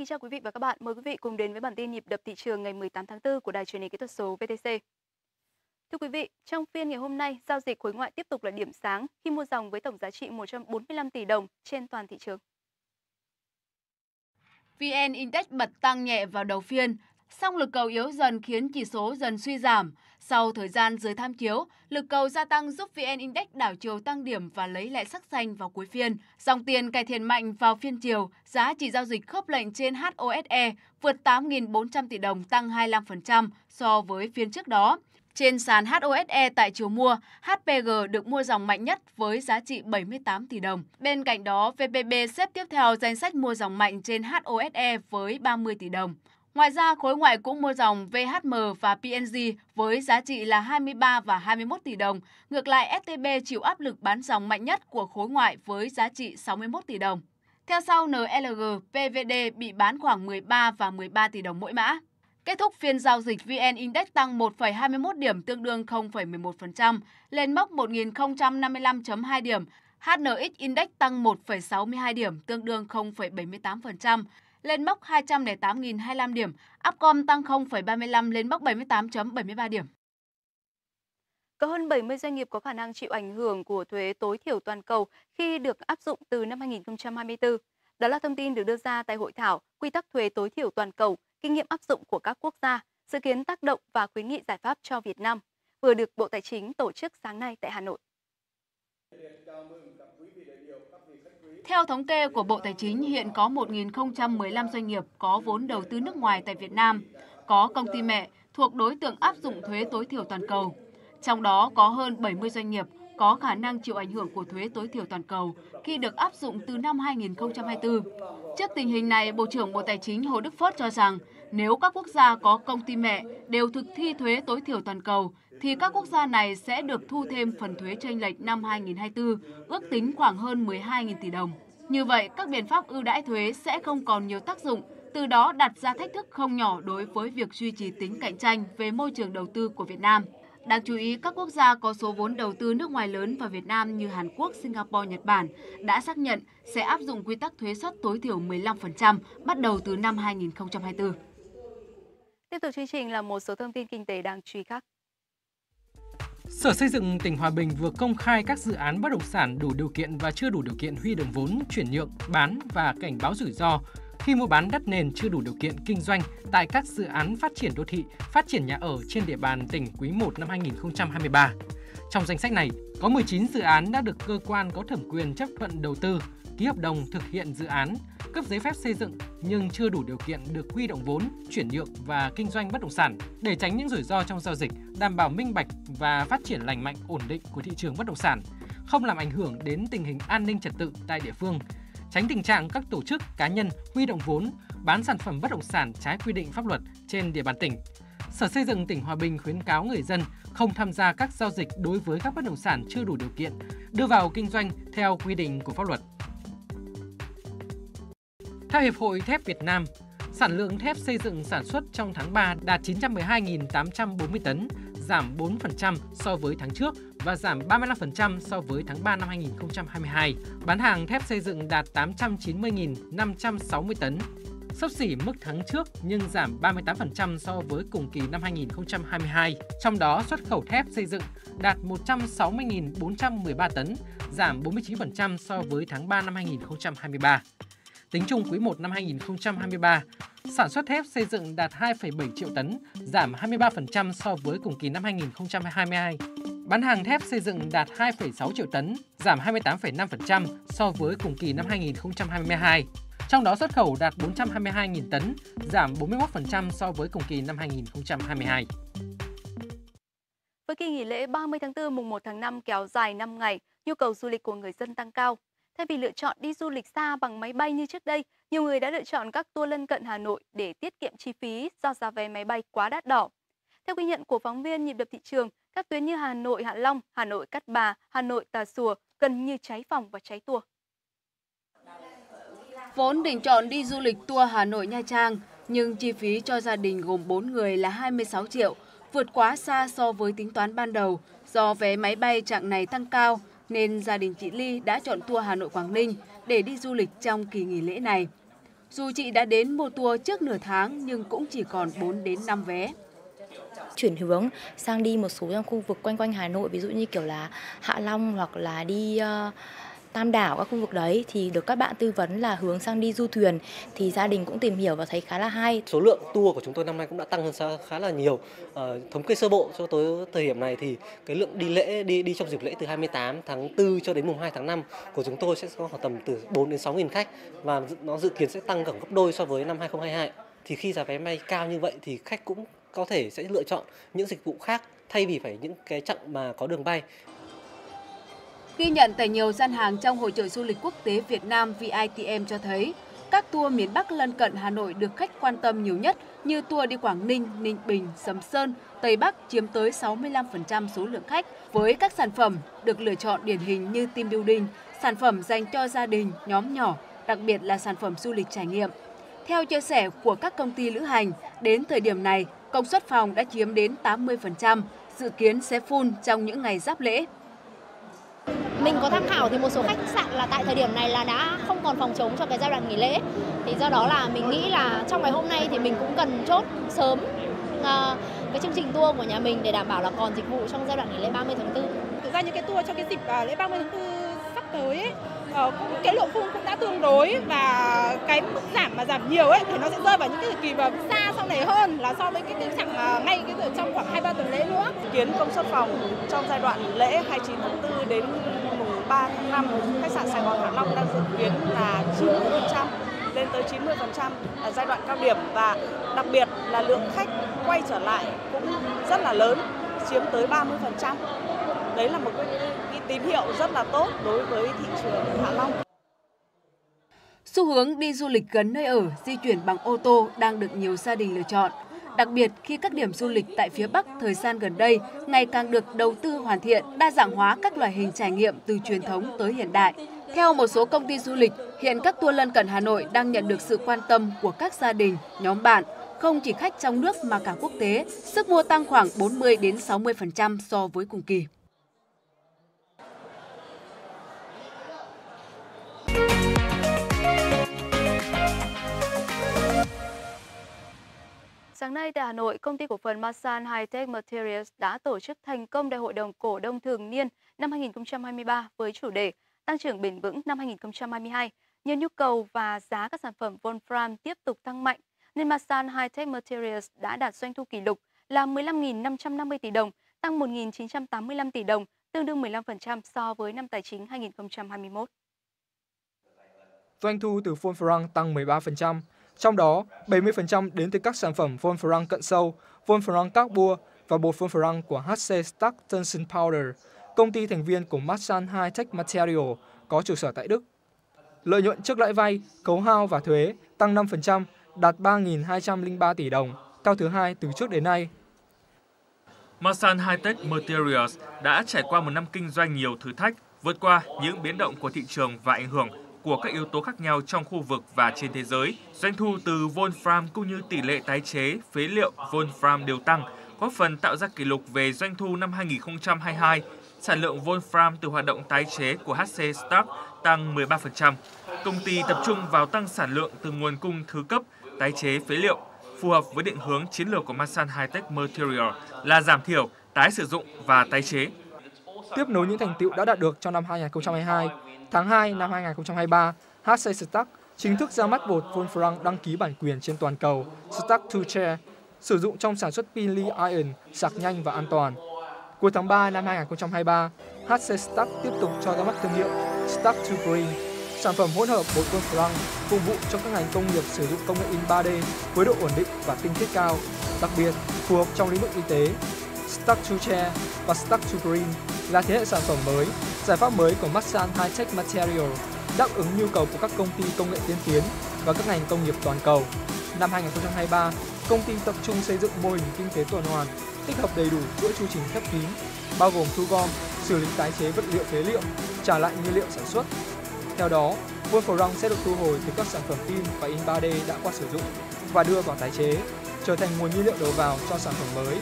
kính chào quý vị và các bạn. Mời quý vị cùng đến với bản tin nhịp đập thị trường ngày 18 tháng 4 của Đài truyền hình kỹ thuật số VTC. Thưa quý vị, trong phiên ngày hôm nay, giao dịch khối ngoại tiếp tục là điểm sáng khi mua dòng với tổng giá trị 145 tỷ đồng trên toàn thị trường. VN Index bật tăng nhẹ vào đầu phiên, song lực cầu yếu dần khiến chỉ số dần suy giảm. Sau thời gian dưới tham chiếu, lực cầu gia tăng giúp VN Index đảo chiều tăng điểm và lấy lại sắc xanh vào cuối phiên. Dòng tiền cải thiện mạnh vào phiên chiều, giá chỉ giao dịch khớp lệnh trên HOSE vượt 8.400 tỷ đồng tăng 25% so với phiên trước đó. Trên sàn HOSE tại chiều mua, HPG được mua dòng mạnh nhất với giá trị 78 tỷ đồng. Bên cạnh đó, VPB xếp tiếp theo danh sách mua dòng mạnh trên HOSE với 30 tỷ đồng. Ngoài ra, khối ngoại cũng mua dòng VHM và PNG với giá trị là 23 và 21 tỷ đồng. Ngược lại, STB chịu áp lực bán dòng mạnh nhất của khối ngoại với giá trị 61 tỷ đồng. Theo sau, NLG, PVD bị bán khoảng 13 và 13 tỷ đồng mỗi mã. Kết thúc phiên giao dịch VN Index tăng 1,21 điểm tương đương 0,11% lên mốc 1.055.2 điểm. HNX Index tăng 1,62 điểm tương đương 0,78% lên mốc 208.025 điểm, Upcom tăng 0,35 lên mốc 78.73 điểm. Có hơn 70 doanh nghiệp có khả năng chịu ảnh hưởng của thuế tối thiểu toàn cầu khi được áp dụng từ năm 2024. Đó là thông tin được đưa ra tại hội thảo Quy tắc thuế tối thiểu toàn cầu, kinh nghiệm áp dụng của các quốc gia, dự kiến tác động và khuyến nghị giải pháp cho Việt Nam, vừa được Bộ Tài chính tổ chức sáng nay tại Hà Nội. Theo thống kê của Bộ Tài chính, hiện có 1.015 doanh nghiệp có vốn đầu tư nước ngoài tại Việt Nam, có công ty mẹ thuộc đối tượng áp dụng thuế tối thiểu toàn cầu. Trong đó có hơn 70 doanh nghiệp có khả năng chịu ảnh hưởng của thuế tối thiểu toàn cầu khi được áp dụng từ năm 2024. Trước tình hình này, Bộ trưởng Bộ Tài chính Hồ Đức Phước cho rằng nếu các quốc gia có công ty mẹ đều thực thi thuế tối thiểu toàn cầu, thì các quốc gia này sẽ được thu thêm phần thuế chênh lệch năm 2024, ước tính khoảng hơn 12.000 tỷ đồng. Như vậy, các biện pháp ưu đãi thuế sẽ không còn nhiều tác dụng, từ đó đặt ra thách thức không nhỏ đối với việc duy trì tính cạnh tranh về môi trường đầu tư của Việt Nam. Đáng chú ý, các quốc gia có số vốn đầu tư nước ngoài lớn vào Việt Nam như Hàn Quốc, Singapore, Nhật Bản đã xác nhận sẽ áp dụng quy tắc thuế suất tối thiểu 15% bắt đầu từ năm 2024. Tiếp tục chương trình là một số thông tin kinh tế đáng chú ý khác. Sở Xây dựng tỉnh Hòa Bình vừa công khai các dự án bất động sản đủ điều kiện và chưa đủ điều kiện huy động vốn, chuyển nhượng, bán và cảnh báo rủi ro khi mua bán đất nền chưa đủ điều kiện kinh doanh tại các dự án phát triển đô thị, phát triển nhà ở trên địa bàn tỉnh quý 1 năm 2023. Trong danh sách này, có 19 dự án đã được cơ quan có thẩm quyền chấp thuận đầu tư, ký hợp đồng thực hiện dự án, cấp giấy phép xây dựng nhưng chưa đủ điều kiện được huy động vốn, chuyển nhượng và kinh doanh bất động sản để tránh những rủi ro trong giao dịch, đảm bảo minh bạch và phát triển lành mạnh ổn định của thị trường bất động sản, không làm ảnh hưởng đến tình hình an ninh trật tự tại địa phương, tránh tình trạng các tổ chức cá nhân huy động vốn, bán sản phẩm bất động sản trái quy định pháp luật trên địa bàn tỉnh. Sở Xây dựng tỉnh Hòa Bình khuyến cáo người dân không tham gia các giao dịch đối với các bất động sản chưa đủ điều kiện, đưa vào kinh doanh theo quy định của pháp luật. Theo Hiệp hội Thép Việt Nam, sản lượng thép xây dựng sản xuất trong tháng 3 đạt 912.840 tấn, giảm 4% so với tháng trước và giảm 35% so với tháng 3 năm 2022. Bán hàng thép xây dựng đạt 890.560 tấn, sấp xỉ mức tháng trước nhưng giảm 38% so với cùng kỳ năm 2022. Trong đó xuất khẩu thép xây dựng đạt 160.413 tấn, giảm 49% so với tháng 3 năm 2023. Tính chung quý 1 năm 2023, sản xuất thép xây dựng đạt 2,7 triệu tấn, giảm 23% so với cùng kỳ năm 2022. Bán hàng thép xây dựng đạt 2,6 triệu tấn, giảm 28,5% so với cùng kỳ năm 2022. Trong đó xuất khẩu đạt 422.000 tấn, giảm 41% so với cùng kỳ năm 2022. Với kỳ nghỉ lễ 30 tháng 4 mùng 1 tháng 5 kéo dài 5 ngày, nhu cầu du lịch của người dân tăng cao. Thay vì lựa chọn đi du lịch xa bằng máy bay như trước đây, nhiều người đã lựa chọn các tour lân cận Hà Nội để tiết kiệm chi phí do giá vé máy bay quá đắt đỏ. Theo ghi nhận của phóng viên nhịp đập thị trường, các tuyến như Hà Nội Hạ Long, Hà Nội Cát Bà, Hà Nội Tà Xùa gần như cháy phòng và cháy tour. Vốn định chọn đi du lịch tour Hà Nội Nha Trang, nhưng chi phí cho gia đình gồm 4 người là 26 triệu, vượt quá xa so với tính toán ban đầu do vé máy bay chặng này tăng cao nên gia đình chị Ly đã chọn tour Hà Nội Quảng Ninh để đi du lịch trong kỳ nghỉ lễ này. Dù chị đã đến mua tour trước nửa tháng nhưng cũng chỉ còn 4 đến 5 vé chuyển hướng sang đi một số trong khu vực quanh quanh Hà Nội ví dụ như kiểu là Hạ Long hoặc là đi uh, Tam Đảo các khu vực đấy thì được các bạn tư vấn là hướng sang đi du thuyền thì gia đình cũng tìm hiểu và thấy khá là hay. Số lượng tour của chúng tôi năm nay cũng đã tăng hơn khá là nhiều. À, thống kê sơ bộ cho tới thời điểm này thì cái lượng đi lễ đi đi trong dịp lễ từ 28 tháng 4 cho đến mùng 2 tháng 5 của chúng tôi sẽ có khoảng tầm từ 4 đến 6 nghìn khách và nó dự kiến sẽ tăng gần gấp đôi so với năm 2022. Thì khi giá vé máy cao như vậy thì khách cũng có thể sẽ lựa chọn những dịch vụ khác thay vì phải những cái chặng mà có đường bay. Ghi nhận tại nhiều gian hàng trong hội trợ du lịch quốc tế Việt Nam VITM cho thấy, các tour miền Bắc lân cận Hà Nội được khách quan tâm nhiều nhất như tour đi Quảng Ninh, Ninh Bình, Sầm Sơn, Tây Bắc chiếm tới 65% số lượng khách với các sản phẩm được lựa chọn điển hình như team building, sản phẩm dành cho gia đình, nhóm nhỏ, đặc biệt là sản phẩm du lịch trải nghiệm. Theo chia sẻ của các công ty lữ hành, đến thời điểm này, công suất phòng đã chiếm đến 80%, dự kiến sẽ full trong những ngày giáp lễ. Mình có tham khảo thì một số khách sạn là tại thời điểm này là đã không còn phòng chống cho cái giai đoạn nghỉ lễ. Thì do đó là mình nghĩ là trong ngày hôm nay thì mình cũng cần chốt sớm uh, cái chương trình tour của nhà mình để đảm bảo là còn dịch vụ trong giai đoạn nghỉ lễ 30 tháng 4. Thực ra những cái tour cho cái dịp uh, lễ 30 tháng 4 tới ấy, uh, cái lượng phun cũng đã tương đối và cái mức giảm mà giảm nhiều ấy thì nó sẽ rơi vào những cái thời kỳ mà xa sau này hơn là so với cái, tình trạng à, ngay cái trong khoảng hai ba tuần lễ nữa. Kiến công suất phòng trong giai đoạn lễ 29 tháng 4 đến mùng 3 tháng 5 khách sạn Sài Gòn Hạ Long đang dự kiến là 90% lên tới 90% ở giai đoạn cao điểm và đặc biệt là lượng khách quay trở lại cũng rất là lớn chiếm tới 30% đấy là một cái tín hiệu rất là tốt đối với thị trường Hạ Long. Xu hướng đi du lịch gần nơi ở, di chuyển bằng ô tô đang được nhiều gia đình lựa chọn. Đặc biệt khi các điểm du lịch tại phía Bắc thời gian gần đây ngày càng được đầu tư hoàn thiện, đa dạng hóa các loại hình trải nghiệm từ truyền thống tới hiện đại. Theo một số công ty du lịch, hiện các tour lân cận Hà Nội đang nhận được sự quan tâm của các gia đình, nhóm bạn, không chỉ khách trong nước mà cả quốc tế. Sức mua tăng khoảng 40 đến 60% so với cùng kỳ. Sáng nay tại Hà Nội, công ty cổ phần Masan Hightech Materials đã tổ chức thành công đại hội đồng cổ đông thường niên năm 2023 với chủ đề Tăng trưởng bền vững năm 2022. Nhờ nhu cầu và giá các sản phẩm Wolfram tiếp tục tăng mạnh, nên Masan Hightech Materials đã đạt doanh thu kỷ lục là 15.550 tỷ đồng, tăng 1.985 tỷ đồng, tương đương 15% so với năm tài chính 2021. Doanh thu từ Wolfram tăng 13%, trong đó, 70% đến từ các sản phẩm Wolfram cận sâu, Wolfram Carbua và bột Wolfram của HC Stark Tungsten Powder, công ty thành viên của Masan High Tech Material có trụ sở tại Đức. Lợi nhuận trước lãi vay, khấu hao và thuế tăng 5%, đạt 3.203 tỷ đồng, cao thứ hai từ trước đến nay. Masan High-Tech Materials đã trải qua một năm kinh doanh nhiều thử thách, vượt qua những biến động của thị trường và ảnh hưởng của các yếu tố khác nhau trong khu vực và trên thế giới. Doanh thu từ Wolfram cũng như tỷ lệ tái chế phế liệu Wolfram đều tăng, góp phần tạo ra kỷ lục về doanh thu năm 2022. Sản lượng Wolfram từ hoạt động tái chế của HC Stark tăng 13%. Công ty tập trung vào tăng sản lượng từ nguồn cung thứ cấp, tái chế phế liệu, phù hợp với định hướng chiến lược của Masan Hightech Material là giảm thiểu, tái sử dụng và tái chế. Tiếp nối những thành tựu đã đạt được trong năm 2022, Tháng 2 năm 2023, HC Stark chính thức ra mắt bột Wolfram đăng ký bản quyền trên toàn cầu Stark 2 Chair, sử dụng trong sản xuất pin Li-ion sạc nhanh và an toàn. Cuối tháng 3 năm 2023, HC Stark tiếp tục cho ra mắt thương hiệu Stark 2 Green, sản phẩm hỗn hợp bột Wolfram phục vụ cho các ngành công nghiệp sử dụng công nghệ in 3D với độ ổn định và tinh khiết cao, đặc biệt phù hợp trong lĩnh vực y tế. Stuck to Chair và Stuck to Green là thế hệ sản phẩm mới Giải pháp mới của Masan High Tech Material đáp ứng nhu cầu của các công ty công nghệ tiên tiến và các ngành công nghiệp toàn cầu. Năm 2023, công ty tập trung xây dựng mô hình kinh tế tuần hoàn, tích hợp đầy đủ chuỗi chu trình khép kín, bao gồm thu gom, xử lý tái chế vật liệu phế liệu, trả lại nhiên liệu sản xuất. Theo đó, Wolfram sẽ được thu hồi từ các sản phẩm pin và in 3D đã qua sử dụng và đưa vào tái chế, trở thành nguồn nhiên liệu đầu vào cho sản phẩm mới.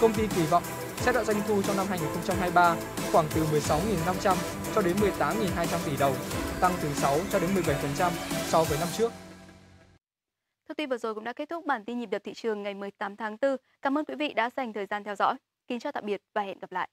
Công ty kỳ vọng sẽ đạt doanh thu trong năm 2023 khoảng từ 16.500 cho đến 18.200 tỷ đồng, tăng từ 6 cho đến 17% so với năm trước. Thông tin vừa rồi cũng đã kết thúc bản tin nhịp đập thị trường ngày 18 tháng 4. Cảm ơn quý vị đã dành thời gian theo dõi. Kính chào tạm biệt và hẹn gặp lại.